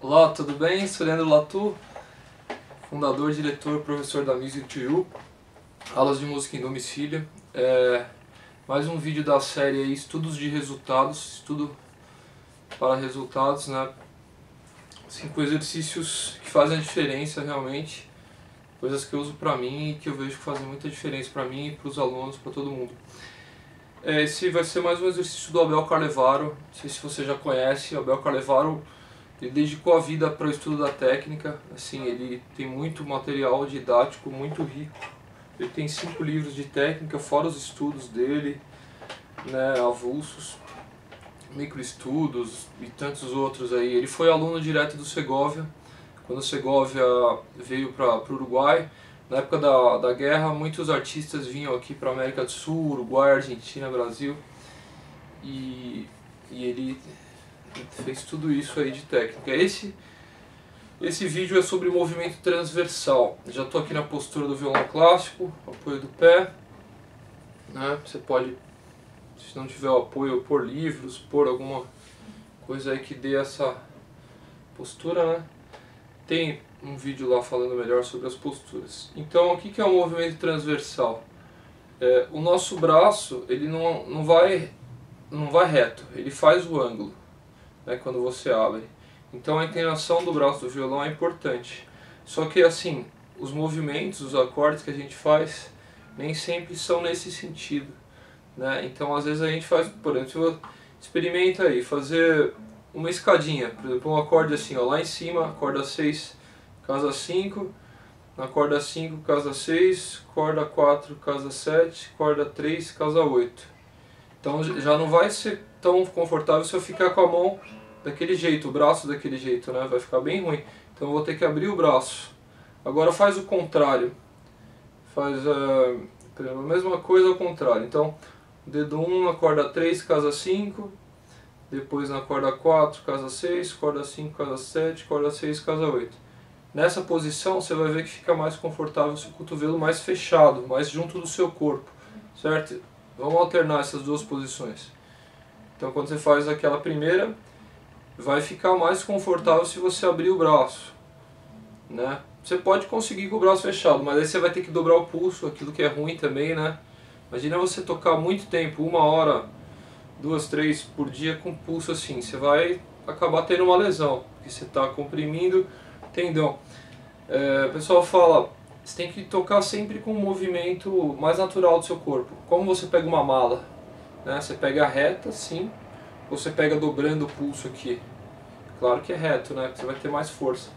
Olá, tudo bem? Sou Leandro Latu, fundador, diretor, professor da Music to You, aulas de música em domicílio. É mais um vídeo da série aí, Estudos de Resultados, estudo para resultados, né? Cinco exercícios que fazem a diferença realmente, coisas que eu uso para mim e que eu vejo que fazem muita diferença para mim, para os alunos, para todo mundo. É, esse vai ser mais um exercício do Abel Carlevaro, não sei se você já conhece, Abel Carlevaro ele dedicou a vida para o estudo da técnica, assim, ele tem muito material didático, muito rico. Ele tem cinco livros de técnica, fora os estudos dele, né, avulsos, microestudos e tantos outros aí. Ele foi aluno direto do Segovia, quando o Segovia veio para o Uruguai. Na época da, da guerra, muitos artistas vinham aqui para América do Sul, Uruguai, Argentina, Brasil. E, e ele fez tudo isso aí de técnica. Esse, esse vídeo é sobre movimento transversal. Já estou aqui na postura do violão clássico, apoio do pé. Né? Você pode, se não tiver o apoio, pôr livros, pôr alguma coisa aí que dê essa postura. Né? Tem um vídeo lá falando melhor sobre as posturas. Então, o que é o um movimento transversal? É, o nosso braço ele não, não, vai, não vai reto, ele faz o ângulo né, quando você abre. Então a inclinação do braço do violão é importante. Só que assim, os movimentos, os acordes que a gente faz, nem sempre são nesse sentido. Né? Então às vezes a gente faz, por exemplo, experimenta aí, fazer uma escadinha, por exemplo, um acorde assim, ó, lá em cima, corda 6, casa 5, na corda 5, casa 6, corda 4, casa 7, corda 3, casa 8. Então já não vai ser tão confortável se eu ficar com a mão daquele jeito, o braço daquele jeito, né? Vai ficar bem ruim. Então eu vou ter que abrir o braço. Agora faz o contrário. Faz uh, a mesma coisa ao contrário. Então, dedo 1 na corda 3, casa 5. Depois na corda 4, casa 6. Corda 5, casa 7. Corda 6, casa 8. Nessa posição você vai ver que fica mais confortável o seu cotovelo mais fechado, mais junto do seu corpo. Certo? Vamos alternar essas duas posições. Então quando você faz aquela primeira, vai ficar mais confortável se você abrir o braço, né? Você pode conseguir com o braço fechado, mas aí você vai ter que dobrar o pulso, aquilo que é ruim também, né? Imagina você tocar muito tempo, uma hora, duas, três por dia com pulso assim, você vai acabar tendo uma lesão, porque você está comprimindo tendão. É, o pessoal fala, você tem que tocar sempre com um movimento mais natural do seu corpo. Como você pega uma mala, né? Você pega reta, sim, você pega dobrando o pulso aqui. Claro que é reto, né? Você vai ter mais força.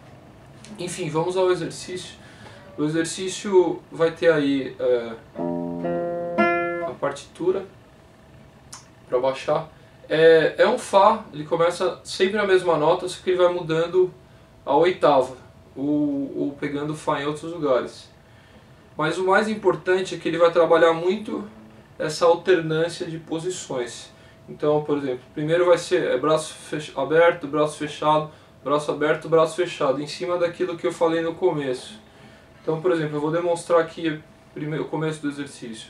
Enfim, vamos ao exercício. O exercício vai ter aí é, a partitura para baixar. É, é um Fá, ele começa sempre na mesma nota, só que ele vai mudando a oitava, ou, ou pegando Fá em outros lugares. Mas o mais importante é que ele vai trabalhar muito essa alternância de posições. Então, por exemplo, primeiro vai ser é, braço aberto, braço fechado, braço aberto, braço fechado, em cima daquilo que eu falei no começo. Então, por exemplo, eu vou demonstrar aqui o começo do exercício.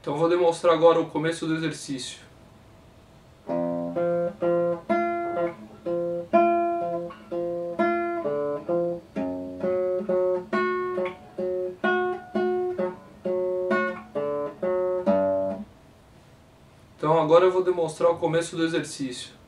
Então, vou demonstrar agora o começo do exercício. Agora eu vou demonstrar o começo do exercício.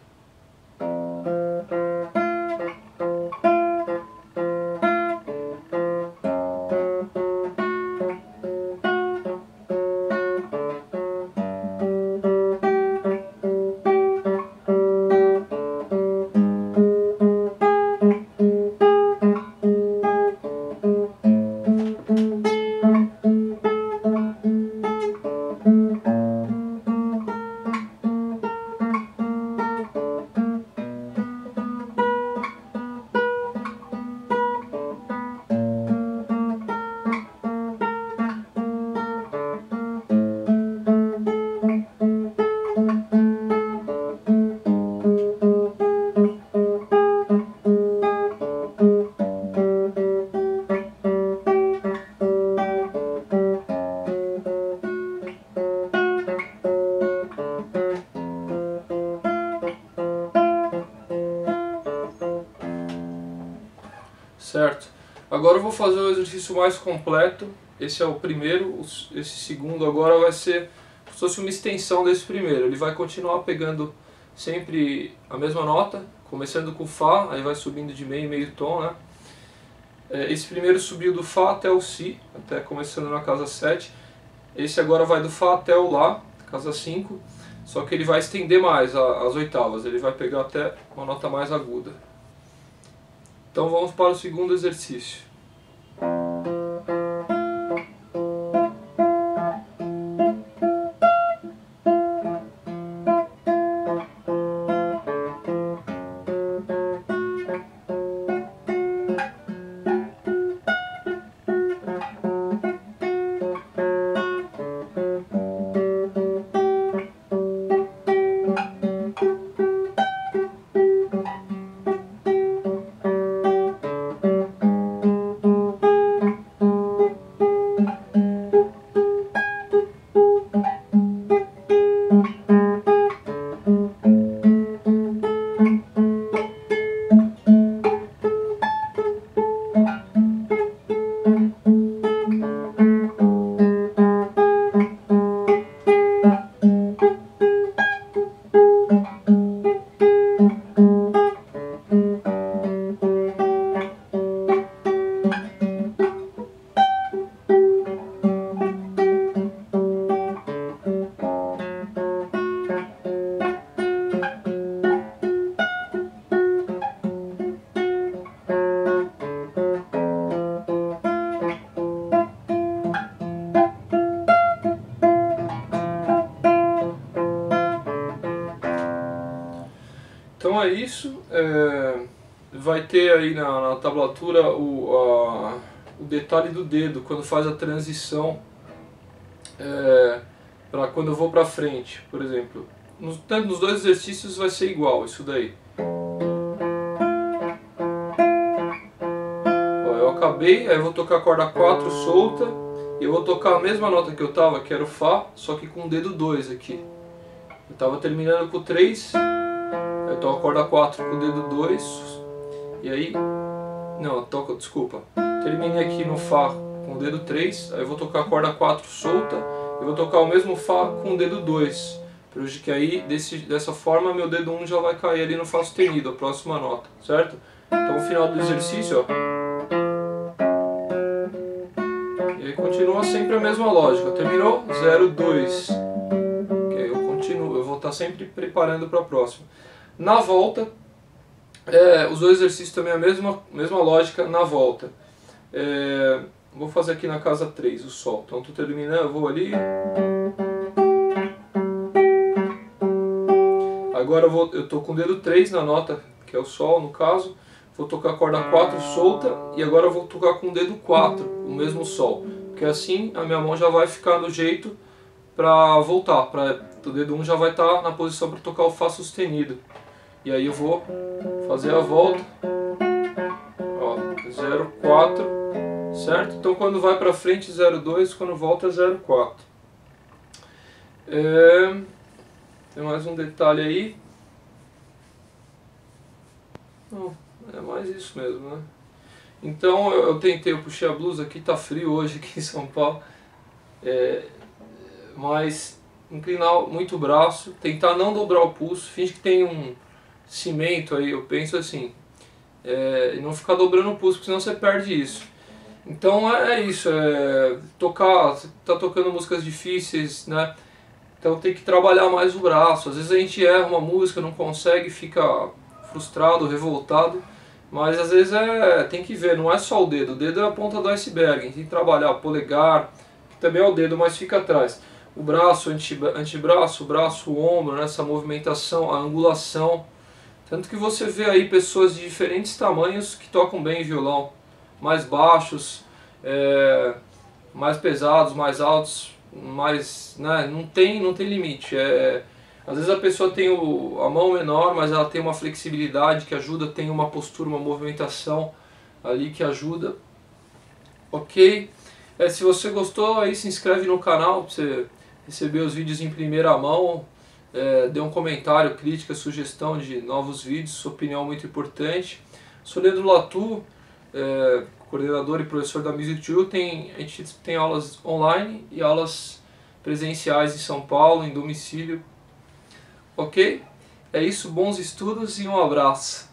Vou fazer o exercício mais completo, esse é o primeiro, esse segundo agora vai ser se fosse uma extensão desse primeiro, ele vai continuar pegando sempre a mesma nota, começando com Fá, aí vai subindo de meio, meio tom, né? É, esse primeiro subiu do Fá até o Si, até começando na casa 7. Esse agora vai do Fá até o Lá, casa 5, só que ele vai estender mais as oitavas, ele vai pegar até uma nota mais aguda. Então vamos para o segundo exercício. Ter aí na, na tablatura o, a, o detalhe do dedo quando faz a transição é, para quando eu vou para frente, por exemplo. Nos, nos dois exercícios vai ser igual isso daí. Ó, eu acabei, aí eu vou tocar a corda 4 solta e eu vou tocar a mesma nota que eu tava, que era o Fá, só que com o dedo 2 aqui. Eu tava terminando com o 3 eu toco a corda 4 com o dedo 2 e aí não, toco, desculpa. Terminei aqui no Fá com o dedo 3, aí eu vou tocar a corda 4 solta e vou tocar o mesmo Fá com o dedo 2. Que aí, desse, dessa forma, meu dedo 1 já vai cair ali no Fá sustenido, a próxima nota, certo? Então, o final do exercício, ó. E aí continua sempre a mesma lógica. Terminou? 0, 2. Ok, eu continuo, eu vou estar sempre preparando para a próxima. Na volta, é, os dois exercícios também a mesma, mesma lógica na volta. É, vou fazer aqui na casa 3, o Sol. Então estou terminando, eu vou ali. Agora eu, vou, eu tô com o dedo 3 na nota, que é o Sol no caso. Vou tocar a corda 4 solta e agora eu vou tocar com o dedo 4, o mesmo Sol. Porque assim a minha mão já vai ficar no jeito para voltar. Pra, o dedo 1 já vai estar tá na posição para tocar o Fá sustenido. E aí eu vou fazer a volta. Ó, 0,4, certo? Então quando vai para frente 0,2, quando volta 0,4. É, tem mais um detalhe aí. É mais isso mesmo, né? Então eu, eu, tentei, eu puxei a blusa aqui, tá frio hoje aqui em São Paulo. É, mas inclinar muito o braço, tentar não dobrar o pulso, finge que tem um cimento aí, eu penso assim, é, e não ficar dobrando o pulso, porque senão você perde isso. Então é, é isso, é tocar, tá tocando músicas difíceis, né? Então tem que trabalhar mais o braço. Às vezes a gente erra uma música, não consegue, fica frustrado, revoltado. Mas às vezes é, tem que ver, não é só o dedo. O dedo é a ponta do iceberg. Tem que trabalhar polegar, que também é o dedo, mas fica atrás. O braço, antebraço, o braço, o ombro, né, essa movimentação, a angulação. Tanto que você vê aí pessoas de diferentes tamanhos que tocam bem violão, mais baixos, é, mais pesados, mais altos, mais, né, não tem, não tem limite. É, às vezes a pessoa tem o, a mão menor, mas ela tem uma flexibilidade que ajuda, tem uma postura, uma movimentação ali que ajuda. Ok? É, se você gostou, aí se inscreve no canal para você receber os vídeos em primeira mão é, dê um comentário, crítica, sugestão de novos vídeos, sua opinião é muito importante. Sou Leandro Latu, é, coordenador e professor da Music Tool, tem, a gente tem aulas online e aulas presenciais em São Paulo, em domicílio. Ok? É isso, bons estudos e um abraço.